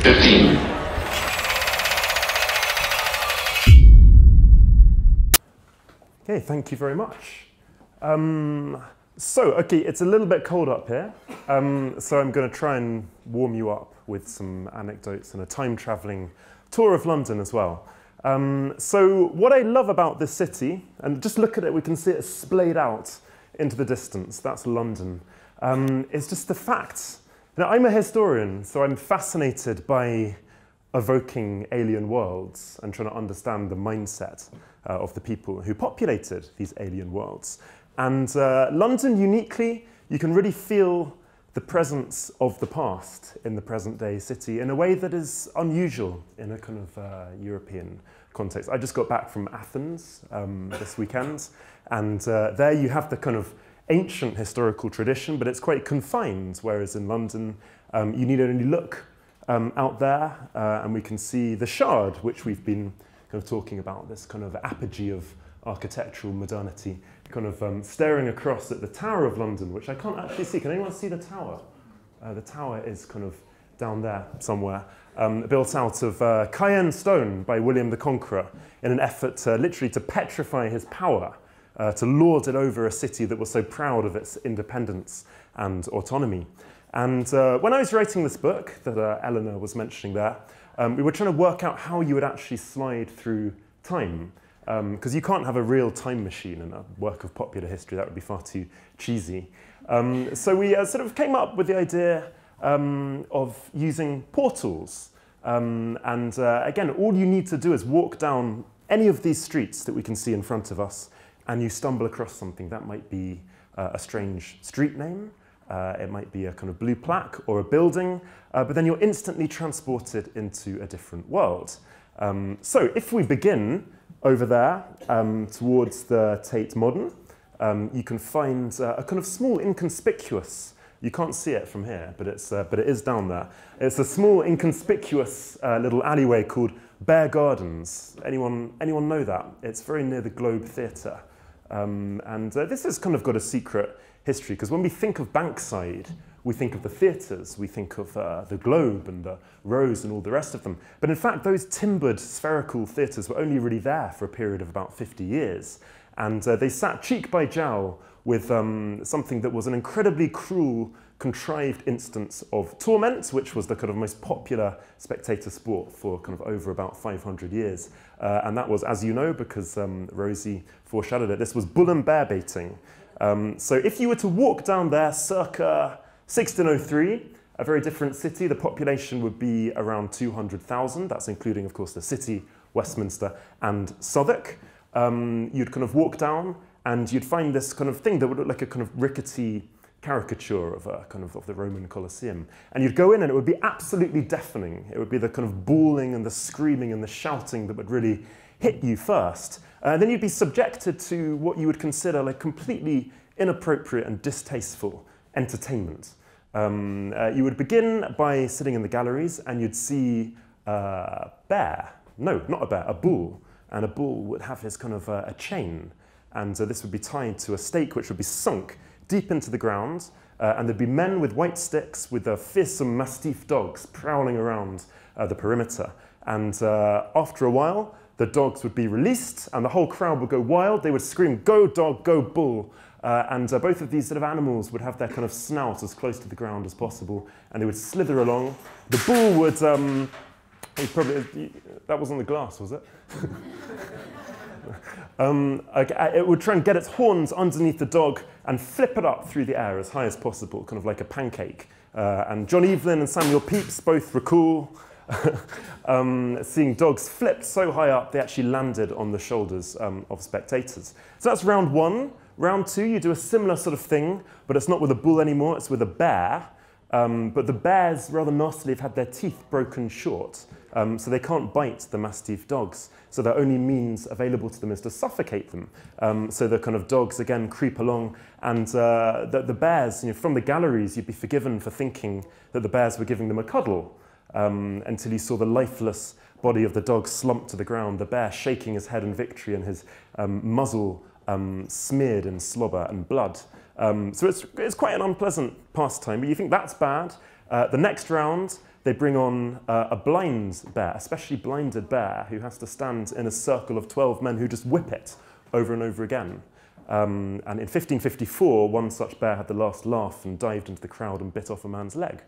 Fifteen. Okay, thank you very much. Um, so, okay, it's a little bit cold up here, um, so I'm going to try and warm you up with some anecdotes and a time traveling tour of London as well. Um, so, what I love about this city, and just look at it, we can see it splayed out into the distance. That's London. Um, just the fact. Now, I'm a historian, so I'm fascinated by evoking alien worlds and trying to understand the mindset uh, of the people who populated these alien worlds. And uh, London, uniquely, you can really feel the presence of the past in the present day city in a way that is unusual in a kind of uh, European context. I just got back from Athens um, this weekend, and uh, there you have the kind of ancient historical tradition, but it's quite confined, whereas in London, um, you need only look um, out there, uh, and we can see the Shard, which we've been kind of talking about, this kind of apogee of architectural modernity, kind of um, staring across at the Tower of London, which I can't actually see. Can anyone see the tower? Uh, the tower is kind of down there somewhere, um, built out of uh, Caen stone by William the Conqueror in an effort uh, literally to petrify his power, uh, to lord it over a city that was so proud of its independence and autonomy. And uh, when I was writing this book that uh, Eleanor was mentioning there, um, we were trying to work out how you would actually slide through time. Because um, you can't have a real time machine in a work of popular history, that would be far too cheesy. Um, so we uh, sort of came up with the idea um, of using portals. Um, and uh, again, all you need to do is walk down any of these streets that we can see in front of us, and you stumble across something. That might be uh, a strange street name, uh, it might be a kind of blue plaque or a building, uh, but then you're instantly transported into a different world. Um, so if we begin over there um, towards the Tate Modern, um, you can find uh, a kind of small inconspicuous, you can't see it from here, but, it's, uh, but it is down there. It's a small inconspicuous uh, little alleyway called Bear Gardens. Anyone, anyone know that? It's very near the Globe Theatre. Um, and uh, this has kind of got a secret history, because when we think of Bankside, we think of the theatres, we think of uh, the Globe and the Rose and all the rest of them. But in fact, those timbered spherical theatres were only really there for a period of about 50 years. And uh, they sat cheek by jowl with um, something that was an incredibly cruel, contrived instance of torment, which was the kind of most popular spectator sport for kind of over about 500 years. Uh, and that was, as you know, because um, Rosie foreshadowed it, this was bull and bear baiting. Um, so if you were to walk down there circa 1603, a very different city, the population would be around 200,000. That's including, of course, the city, Westminster, and Southwark. Um, you'd kind of walk down and you'd find this kind of thing that would look like a kind of rickety caricature of a kind of of the Roman Colosseum. And you'd go in and it would be absolutely deafening. It would be the kind of bawling and the screaming and the shouting that would really hit you first. Uh, then you'd be subjected to what you would consider like completely inappropriate and distasteful entertainment. Um, uh, you would begin by sitting in the galleries and you'd see a bear. No, not a bear, a bull. And a bull would have his kind of uh, a chain. And uh, this would be tied to a stake which would be sunk deep into the ground. Uh, and there'd be men with white sticks with their fearsome mastiff dogs prowling around uh, the perimeter. And after a while, the dogs would be released and the whole crowd would go wild. They would scream, go dog, go bull. Uh, and uh, both of these sort of animals would have their kind of snout as close to the ground as possible and they would slither along. The bull would, um, probably, that wasn't the glass, was it? um, it would try and get its horns underneath the dog and flip it up through the air as high as possible, kind of like a pancake. Uh, and John Evelyn and Samuel Pepys both recall um, seeing dogs flipped so high up they actually landed on the shoulders um, of spectators. So that's round one. Round two, you do a similar sort of thing, but it's not with a bull anymore, it's with a bear. Um, but the bears, rather nastily, have had their teeth broken short, um, so they can't bite the Mastiff dogs. So their only means available to them is to suffocate them. Um, so the kind of dogs, again, creep along, and uh, the, the bears, you know, from the galleries, you'd be forgiven for thinking that the bears were giving them a cuddle um, until you saw the lifeless body of the dog slump to the ground, the bear shaking his head in victory and his um, muzzle um, smeared in slobber and blood. Um, so it's, it's quite an unpleasant pastime, but you think that's bad. Uh, the next round, they bring on uh, a blind bear, especially blinded bear, who has to stand in a circle of 12 men who just whip it over and over again. Um, and in 1554, one such bear had the last laugh and dived into the crowd and bit off a man's leg.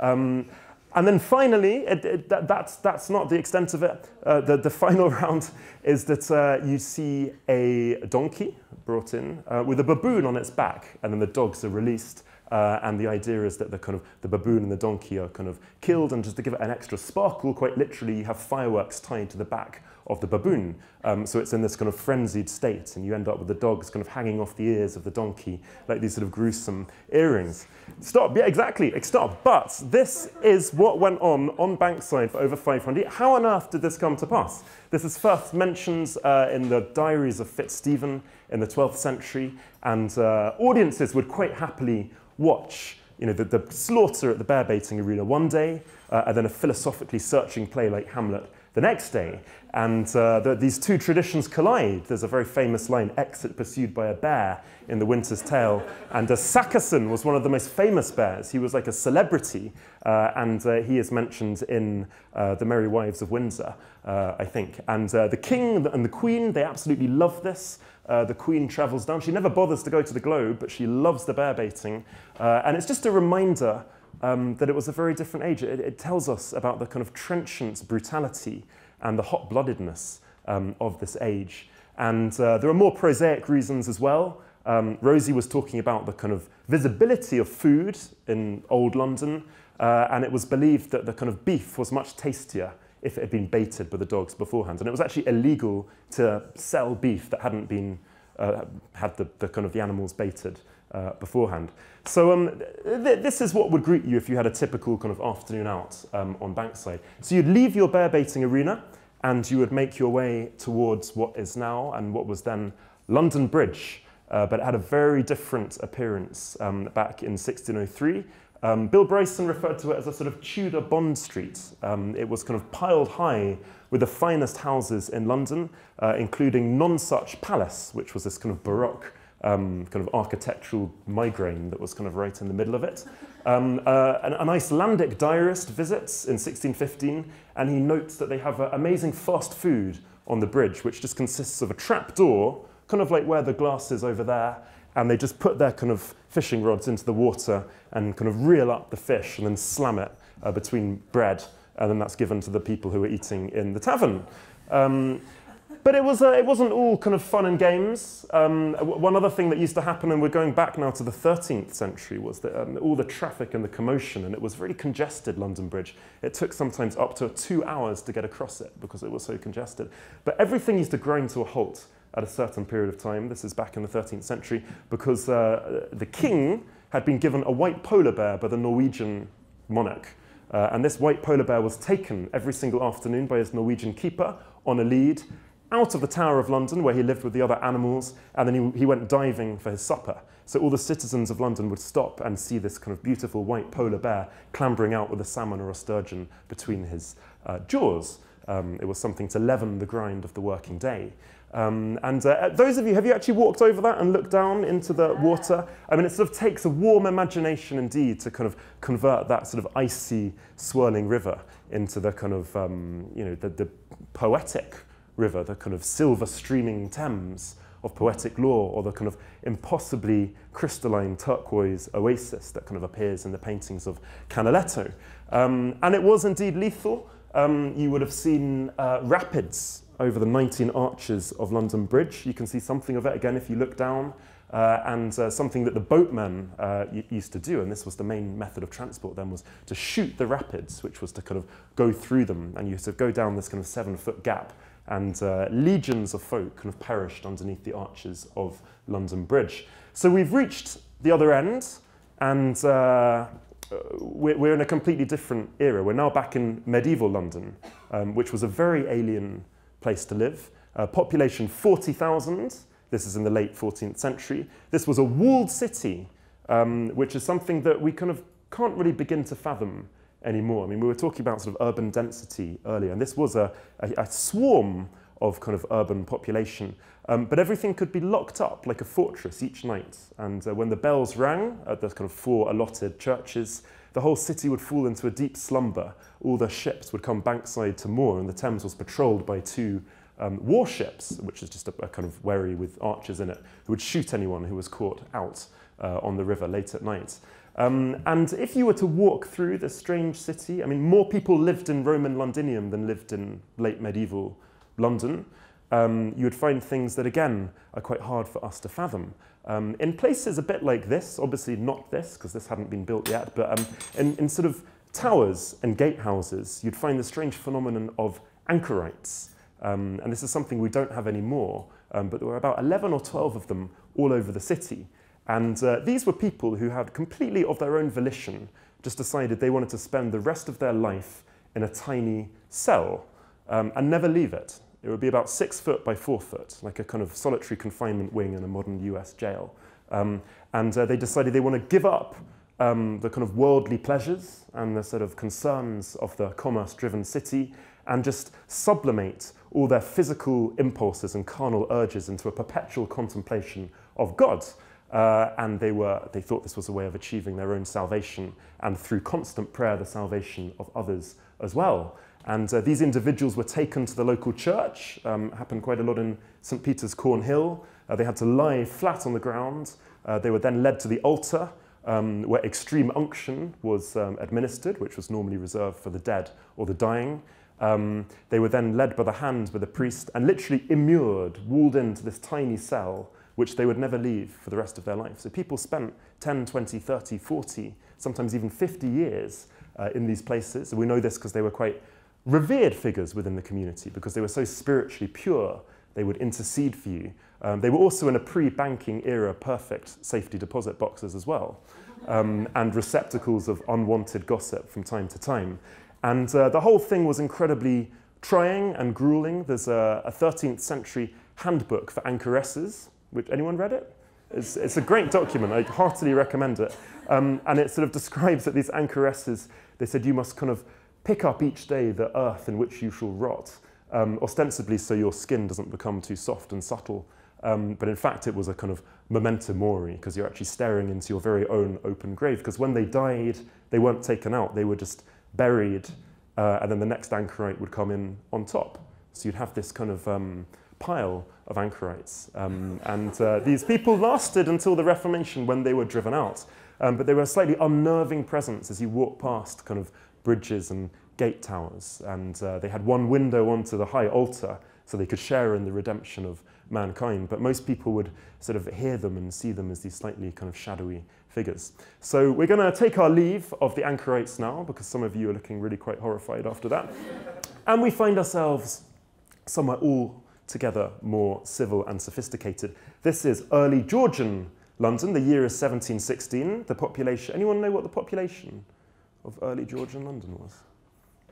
Um, and then finally, it, it, that, that's, that's not the extent of it. Uh, the, the final round is that uh, you see a donkey brought in uh, with a baboon on its back, and then the dogs are released. Uh, and the idea is that the kind of the baboon and the donkey are kind of killed, and just to give it an extra sparkle, quite literally, you have fireworks tied to the back of the baboon. Um, so it's in this kind of frenzied state, and you end up with the dogs kind of hanging off the ears of the donkey, like these sort of gruesome earrings. Stop, yeah, exactly, stop. But this is what went on on Bankside for over 500 years. How on earth did this come to pass? This is first mentioned uh, in the diaries of Fitzstephen in the 12th century, and uh, audiences would quite happily watch you know, the, the slaughter at the bear baiting arena one day, uh, and then a philosophically searching play like Hamlet the next day. And uh, the, these two traditions collide. There's a very famous line, exit pursued by a bear in The Winter's Tale. And uh, Sackerson was one of the most famous bears. He was like a celebrity, uh, and uh, he is mentioned in uh, The Merry Wives of Windsor, uh, I think. And uh, the king and the queen, they absolutely love this. The Queen travels down. She never bothers to go to the Globe, but she loves the bear baiting. And it's just a reminder um, that it was a very different age. It, it, tells us about the kind of trenchant brutality and the hot bloodedness um, of this age. And uh, there are more prosaic reasons as well. Um, Rosie was talking about the kind of visibility of food in old London, uh, and it was believed that the kind of beef was much tastier if it had been baited by the dogs beforehand. And it was actually illegal to sell beef that hadn't been uh, had the, the kind of the animals baited uh, beforehand. So um, th this is what would greet you if you had a typical kind of afternoon out um, on Bankside. So you'd leave your bear baiting arena and you would make your way towards what is now and what was then London Bridge, uh, but it had a very different appearance um, back in 1603. Um, Bill Bryson referred to it as a sort of Tudor Bond Street. Um, it was kind of piled high with the finest houses in London, uh, including Nonsuch Palace, which was this kind of Baroque um, kind of architectural migraine that was kind of right in the middle of it. Um, uh, an, an, Icelandic diarist visits in 1615, and he notes that they have uh, amazing fast food on the bridge, which just consists of a trap door, kind of like where the glass is over there, and they just put their kind of fishing rods into the water and kind of reel up the fish and then slam it uh, between bread, and then that's given to the people who are eating in the tavern. Um, but it, was, uh, it wasn't all kind of fun and games. Um, one other thing that used to happen, and we're going back now to the 13th century, was that um, all the traffic and the commotion, and it was really congested, London Bridge. It took sometimes up to two hours to get across it because it was so congested. But everything used to grind to a halt at a certain period of time. This is back in the 13th century because uh, the king had been given a white polar bear by the Norwegian monarch. Uh, and this white polar bear was taken every single afternoon by his Norwegian keeper on a lead out of the Tower of London, where he lived with the other animals, and then he, he went diving for his supper. So all the citizens of London would stop and see this kind of beautiful white polar bear clambering out with a salmon or a sturgeon between his uh, jaws. Um, it was something to leaven the grind of the working day. Um, and uh, those of you, have you actually walked over that and looked down into the water? I mean, it sort of takes a warm imagination indeed to kind of convert that sort of icy, swirling river into the kind of, um, you know, the, the poetic river, the kind of silver streaming Thames of poetic lore, or the kind of impossibly crystalline turquoise oasis that kind of appears in the paintings of Canaletto. Um, and it was indeed lethal. Um, you would have seen uh, rapids over the 19 arches of London Bridge. You can see something of it again if you look down. Uh, and uh, something that the boatmen uh, used to do, and this was the main method of transport then, was to shoot the rapids, which was to kind of go through them, and you used to go down this kind of seven foot gap and uh, legions of folk kind of perished underneath the arches of London Bridge. So we've reached the other end, and uh, we're, we're, in a completely different era. We're now back in medieval London, um, which was a very alien place to live. Uh, population 40,000. This is in the late 14th century. This was a walled city, um, which is something that we kind of can't really begin to fathom anymore. I mean, we were talking about sort of urban density earlier, and this was a, a, a swarm of kind of urban population. Um, but everything could be locked up like a fortress each night. And uh, when the bells rang at the kind of four allotted churches, the whole city would fall into a deep slumber. All the ships would come bankside to moor, and the Thames was patrolled by two um, warships, which is just a, a, kind of wherry with archers in it, who would shoot anyone who was caught out uh, on the river late at night. Um, and if you were to walk through this strange city, I mean, more people lived in Roman Londinium than lived in late medieval London. Um, you would find things that, again, are quite hard for us to fathom. Um, in places a bit like this, obviously not this, because this hadn't been built yet, but um, in, in sort of towers and gatehouses, you'd find the strange phenomenon of anchorites. Um, and this is something we don't have anymore, um, but there were about 11 or 12 of them all over the city. And uh, these were people who had completely of their own volition just decided they wanted to spend the rest of their life in a tiny cell um, and never leave it. It would be about six foot by four foot, like a kind of solitary confinement wing in a modern US jail. Um, and uh, they decided they want to give up um, the kind of worldly pleasures and the sort of concerns of the commerce driven city and just sublimate all their physical impulses and carnal urges into a perpetual contemplation of God. Uh, and they, were, they thought this was a way of achieving their own salvation and through constant prayer, the salvation of others as well. And uh, these individuals were taken to the local church, um, happened quite a lot in St. Peter's Cornhill. Uh, they had to lie flat on the ground. Uh, they were then led to the altar, um, where extreme unction was um, administered, which was normally reserved for the dead or the dying. Um, they were then led by the hand by the priest and literally immured, walled into this tiny cell, which they would never leave for the rest of their life. So people spent 10, 20, 30, 40, sometimes even 50 years uh, in these places. We know this because they were quite revered figures within the community because they were so spiritually pure. They would intercede for you. Um, they were also in a pre-banking era perfect safety deposit boxes as well, um, and receptacles of unwanted gossip from time to time. And uh, the whole thing was incredibly trying and grueling. There's a, a 13th century handbook for anchoresses. Which, anyone read it? It's, it's, a great document. I heartily recommend it. Um, and it sort of describes that these anchoresses, they said you must kind of pick up each day the earth in which you shall rot, um, ostensibly so your skin doesn't become too soft and subtle. Um, but in fact, it was a kind of memento mori because you're actually staring into your very own open grave. Because when they died, they weren't taken out, they were just buried, uh, and then the next anchorite would come in on top. So you'd have this kind of um, pile of anchorites. Um, and uh, these people lasted until the Reformation when they were driven out. Um, but they were a slightly unnerving presence as you walk past kind of bridges and gate towers. And uh, they had one window onto the high altar so they could share in the redemption of mankind. But most people would sort of hear them and see them as these slightly kind of shadowy figures. So we're going to take our leave of the anchorites now because some of you are looking really quite horrified after that. and we find ourselves somewhere all together more civil and sophisticated. This is early Georgian London. The year is 1716. The population, anyone know what the population of early Georgian London was?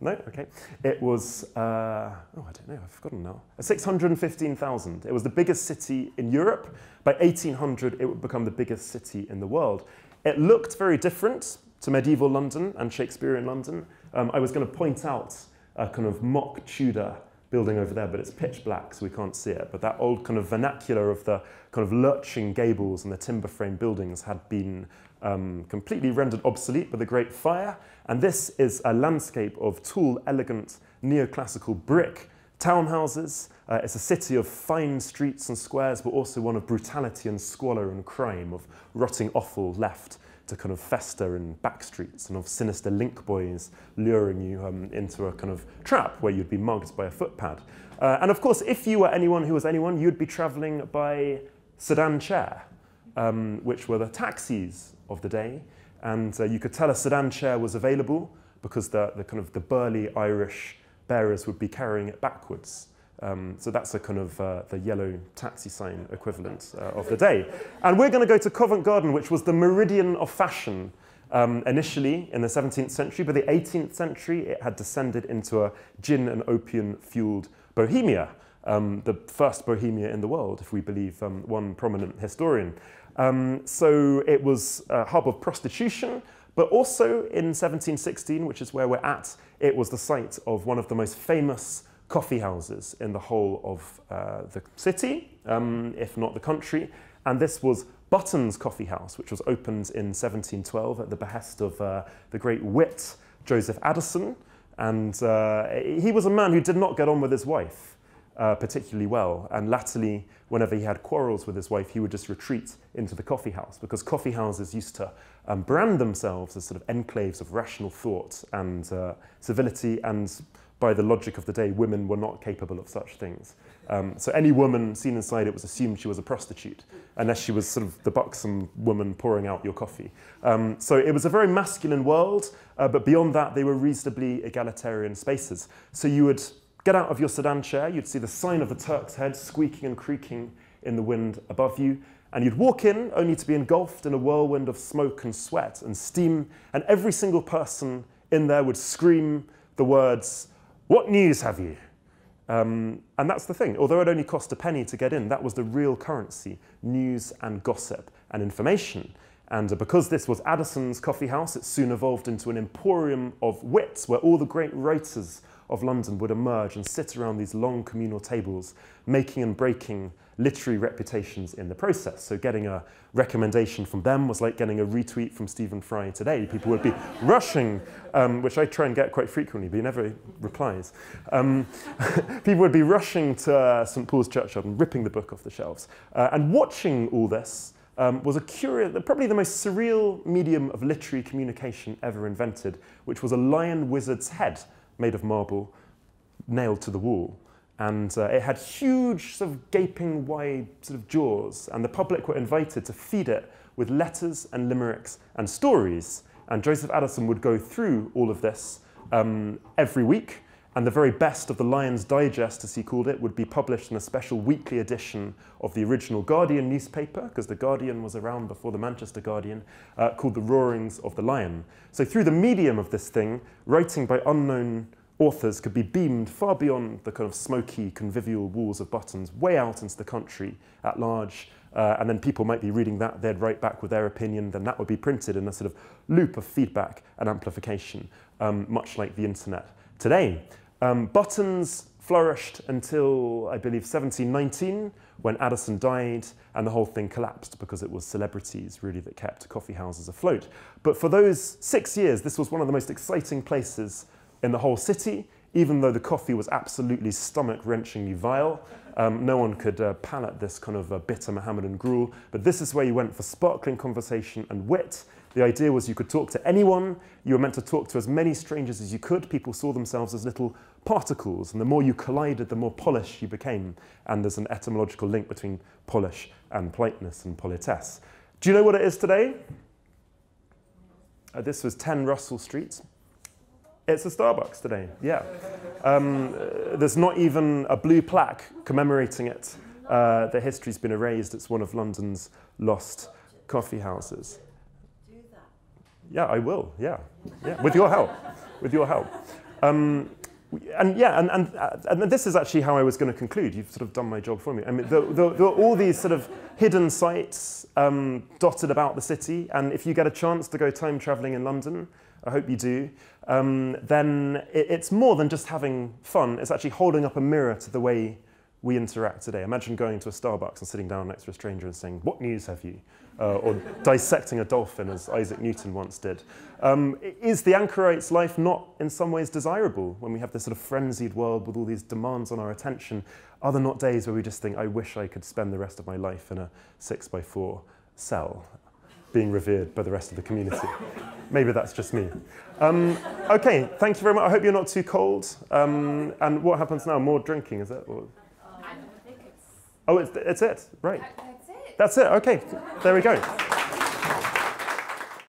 No? Okay. It was, uh, oh, I don't know, I've forgotten now. 615,000. It was the biggest city in Europe. By 1800, it would become the biggest city in the world. It looked very different to medieval London and Shakespearean London. Um, I was going to point out a kind of mock Tudor building over there, but it's pitch black, so we can't see it. But that old kind of vernacular of the kind of lurching gables and the timber frame buildings had been um, completely rendered obsolete by the Great Fire. And this is a landscape of tall, elegant, neoclassical brick townhouses. Uh, it's a city of fine streets and squares, but also one of brutality and squalor and crime, of rotting offal left to kind of fester in back streets and of sinister link boys luring you um, into a kind of trap where you'd be mugged by a footpad. Uh, and of course, if you were anyone who was anyone, you'd be traveling by sedan chair, um, which were the taxis of the day. And uh, you could tell a sedan chair was available because the, the kind of the burly Irish bearers would be carrying it backwards. Um, so that's a kind of uh, the yellow taxi sign equivalent uh, of the day. And we're going to go to Covent Garden, which was the meridian of fashion um, initially in the 17th century. By the 18th century, it had descended into a gin and opium fueled bohemia, um, the first bohemia in the world, if we believe um, one prominent historian. Um, so it was a hub of prostitution, but also in 1716, which is where we're at, it was the site of one of the most famous coffee houses in the whole of uh, the city, um, if not the country. And this was Button's Coffee House, which was opened in 1712 at the behest of uh, the great wit Joseph Addison. And uh, he was a man who did not get on with his wife uh, particularly well. And latterly, whenever he had quarrels with his wife, he would just retreat into the coffee house because coffee houses used to um, brand themselves as sort of enclaves of rational thought and uh, civility. And by the logic of the day, women were not capable of such things. Um, so any woman seen inside it was assumed she was a prostitute, unless she was sort of the buxom woman pouring out your coffee. Um, so it was a very masculine world, uh, but beyond that, they were reasonably egalitarian spaces. So you would get out of your sedan chair, you'd see the sign of the Turk's head squeaking and creaking in the wind above you, and you'd walk in only to be engulfed in a whirlwind of smoke and sweat and steam, and every single person in there would scream the words, What news have you? Um, and that's the thing. Although it only cost a penny to get in, that was the real currency news and gossip and information. And because this was Addison's coffee house, it soon evolved into an emporium of wits where all the great writers of London would emerge and sit around these long communal tables, making and breaking literary reputations in the process. So getting a recommendation from them was like getting a retweet from Stephen Fry today. People would be rushing, um, which I try and get quite frequently, but he never replies. Um, people would be rushing to uh, St Paul's Churchyard and ripping the book off the shelves. Uh, and watching all this um, was a curious, probably the most surreal medium of literary communication ever invented, which was a lion wizard's head made of marble nailed to the wall. And uh, it had huge, sort of gaping wide sort of jaws, and the public were invited to feed it with letters and limericks and stories. And Joseph Addison would go through all of this um, every week, and the very best of the Lion's Digest, as he called it, would be published in a special weekly edition of the original Guardian newspaper, because the Guardian was around before the Manchester Guardian, uh, called The Roarings of the Lion. So through the medium of this thing, writing by unknown authors could be beamed far beyond the kind of smoky, convivial walls of Buttons, way out into the country at large. Uh, and then people might be reading that, they'd write back with their opinion, then that would be printed in a sort of loop of feedback and amplification, um, much like the internet today. Um, Buttons flourished until, I believe, 1719, when Addison died, and the whole thing collapsed because it was celebrities really that kept coffee houses afloat. But for those six years, this was one of the most exciting places in the whole city, even though the coffee was absolutely stomach-wrenchingly vile. Um, no one could uh, palate this kind of uh, bitter Mohammedan gruel, but this is where you went for sparkling conversation and wit. The idea was you could talk to anyone, you were meant to talk to as many strangers as you could. People saw themselves as little particles, and the more you collided, the more polished you became. And there's an etymological link between polish and politeness and politesse. Do you know what it is today? Uh, this was 10 Russell Street. It's a Starbucks today, yeah. Um, there's not even a blue plaque commemorating it. Uh, the history's been erased. It's one of London's lost coffee houses. Yeah, I will, yeah. yeah. With your help, with your help. Um, and yeah, and, and, uh, and this is actually how I was going to conclude. You've sort of done my job for me. I mean, there, there, there are all these sort of hidden sites um, dotted about the city, and if you get a chance to go time traveling in London, I hope you do, um, then it, it's more than just having fun. It's actually holding up a mirror to the way we interact today. Imagine going to a Starbucks and sitting down next to a stranger and saying, what news have you? Uh, or dissecting a dolphin as Isaac Newton once did. Um, is the anchorite's life not in some ways desirable when we have this sort of frenzied world with all these demands on our attention? Are there not days where we just think, I wish I could spend the rest of my life in a six by four cell? Being revered by the rest of the community. Maybe that's just me. Um, okay, thank you very much. I hope you're not too cold. Um, and what happens now? More drinking, is it? Or? I think it's. Oh, it's, it's it, right. That's it. That's it, okay. There we go.